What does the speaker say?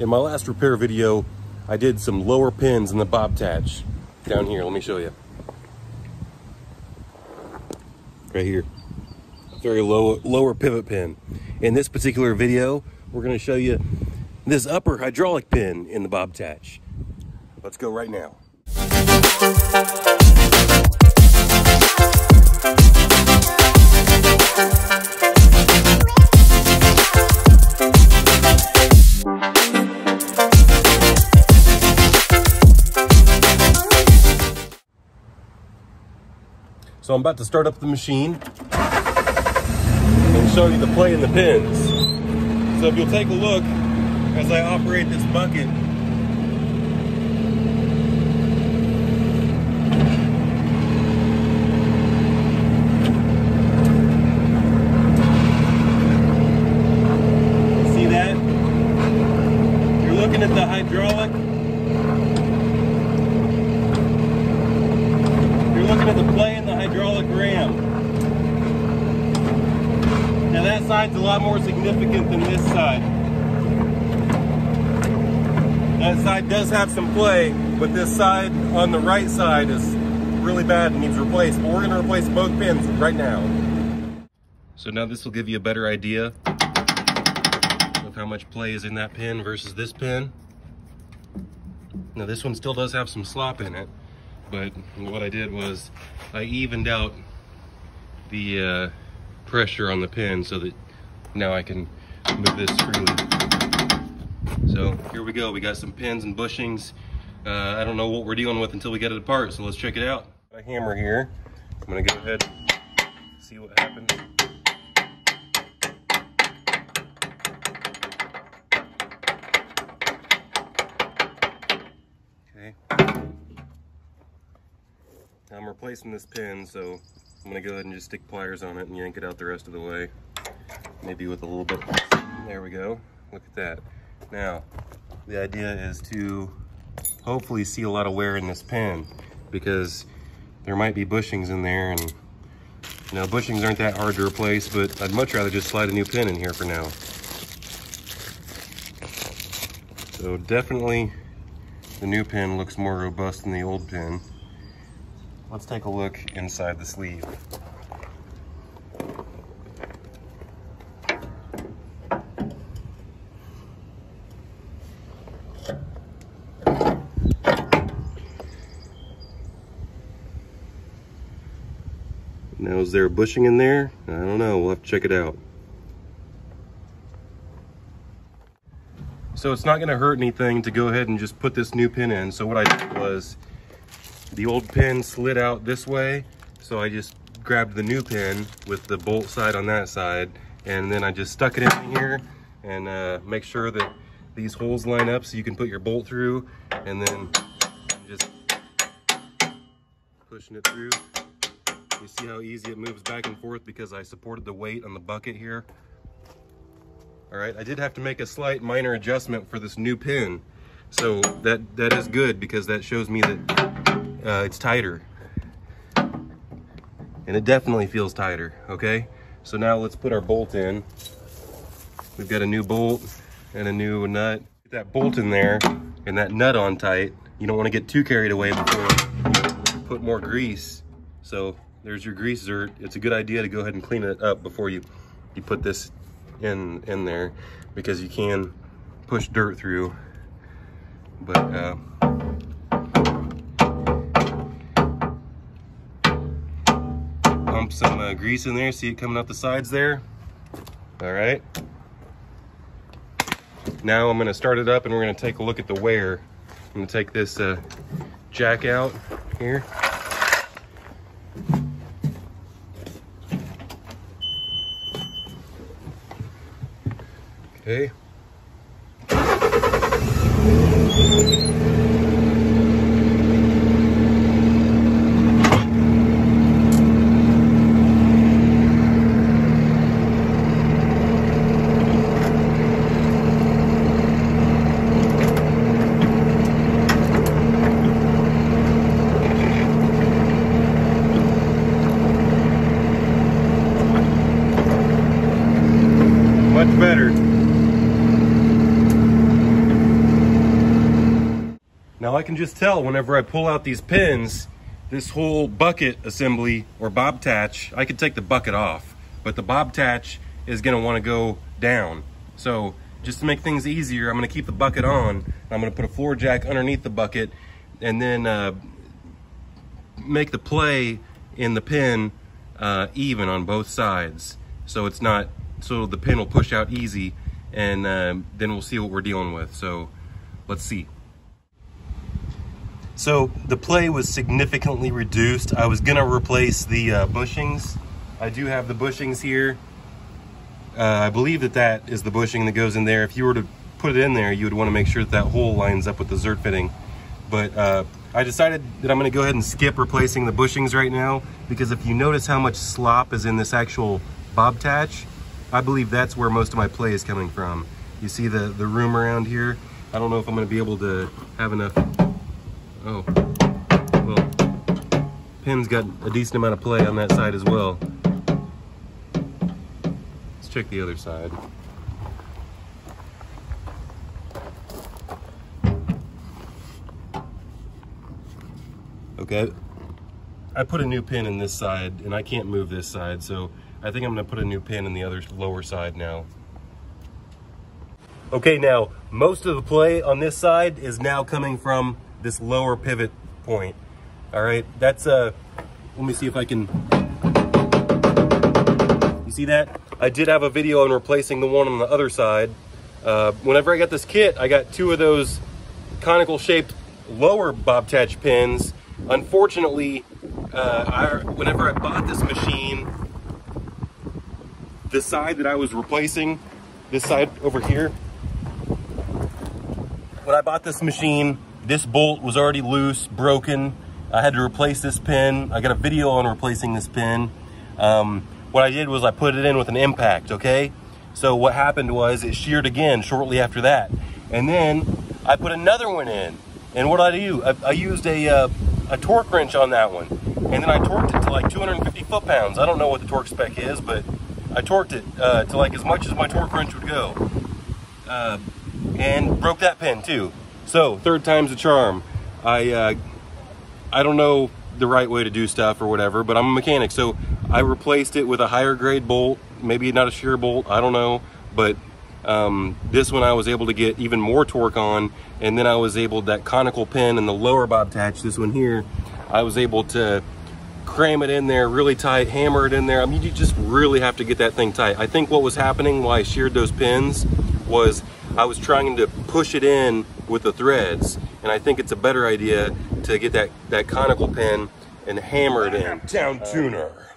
In my last repair video, I did some lower pins in the Bobtach. Down here, let me show you. Right here. Very low, lower pivot pin. In this particular video, we're gonna show you this upper hydraulic pin in the Bobtach. Let's go right now. So I'm about to start up the machine and show you the play in the pins. So if you'll take a look as I operate this bucket, see that? You're looking at the hydraulic You're looking at the play in the hydraulic ram. Now that side's a lot more significant than this side. That side does have some play, but this side on the right side is really bad and needs replaced. But we're gonna replace both pins right now. So now this will give you a better idea of how much play is in that pin versus this pin. Now this one still does have some slop in it, but what I did was I evened out the uh, pressure on the pin so that now I can move this freely. So here we go, we got some pins and bushings. Uh, I don't know what we're dealing with until we get it apart, so let's check it out. A hammer here, I'm gonna go ahead and see what happens. Okay. Now I'm replacing this pin, so I'm gonna go ahead and just stick pliers on it and yank it out the rest of the way. Maybe with a little bit, there we go. Look at that. Now, the idea is to hopefully see a lot of wear in this pin because there might be bushings in there and you know, bushings aren't that hard to replace, but I'd much rather just slide a new pin in here for now. So definitely the new pin looks more robust than the old pin. Let's take a look inside the sleeve. Now, is there a bushing in there? I don't know. We'll have to check it out. So it's not going to hurt anything to go ahead and just put this new pin in. So what I did was the old pin slid out this way. So I just grabbed the new pin with the bolt side on that side. And then I just stuck it in here and uh, make sure that these holes line up so you can put your bolt through. And then just pushing it through. You see how easy it moves back and forth because I supported the weight on the bucket here. All right, I did have to make a slight minor adjustment for this new pin. So that, that is good because that shows me that uh, it's tighter. And it definitely feels tighter, okay? So now let's put our bolt in. We've got a new bolt and a new nut. Get that bolt in there and that nut on tight. You don't wanna get too carried away before you put more grease. So there's your grease dirt. It's a good idea to go ahead and clean it up before you, you put this in in there because you can push dirt through but uh, pump some uh, grease in there see it coming out the sides there. All right. Now I'm going to start it up and we're going to take a look at the wear. I'm going to take this uh, jack out here. Okay. Much better. I can just tell whenever I pull out these pins, this whole bucket assembly or bobtach, I could take the bucket off, but the bobtach is gonna wanna go down. So just to make things easier, I'm gonna keep the bucket on. I'm gonna put a floor jack underneath the bucket and then uh, make the play in the pin uh, even on both sides. So it's not, so the pin will push out easy and uh, then we'll see what we're dealing with. So let's see. So the play was significantly reduced. I was gonna replace the uh, bushings. I do have the bushings here. Uh, I believe that that is the bushing that goes in there. If you were to put it in there, you would wanna make sure that that hole lines up with the Zerk fitting. But uh, I decided that I'm gonna go ahead and skip replacing the bushings right now because if you notice how much slop is in this actual bobtach, I believe that's where most of my play is coming from. You see the, the room around here? I don't know if I'm gonna be able to have enough Oh, well, pin's got a decent amount of play on that side as well. Let's check the other side. Okay, I put a new pin in this side and I can't move this side, so I think I'm gonna put a new pin in the other lower side now. Okay, now, most of the play on this side is now coming from this lower pivot point. All right, that's, uh, let me see if I can, you see that? I did have a video on replacing the one on the other side. Uh, whenever I got this kit, I got two of those conical shaped lower bobtach pins. Unfortunately, uh, I, whenever I bought this machine, the side that I was replacing, this side over here, when I bought this machine, this bolt was already loose, broken. I had to replace this pin. I got a video on replacing this pin. Um, what I did was I put it in with an impact, okay? So what happened was it sheared again shortly after that. And then I put another one in. And what did I do? I, I used a, uh, a torque wrench on that one. And then I torqued it to like 250 foot-pounds. I don't know what the torque spec is, but I torqued it uh, to like as much as my torque wrench would go. Uh, and broke that pin too. So third time's a charm. I uh, I don't know the right way to do stuff or whatever, but I'm a mechanic, so I replaced it with a higher grade bolt, maybe not a shear bolt, I don't know, but um, this one I was able to get even more torque on, and then I was able, that conical pin and the lower bob attach, this one here, I was able to cram it in there really tight, hammer it in there. I mean, you just really have to get that thing tight. I think what was happening while I sheared those pins was I was trying to push it in with the threads. And I think it's a better idea to get that, that conical pin and hammer it in. Down tuner.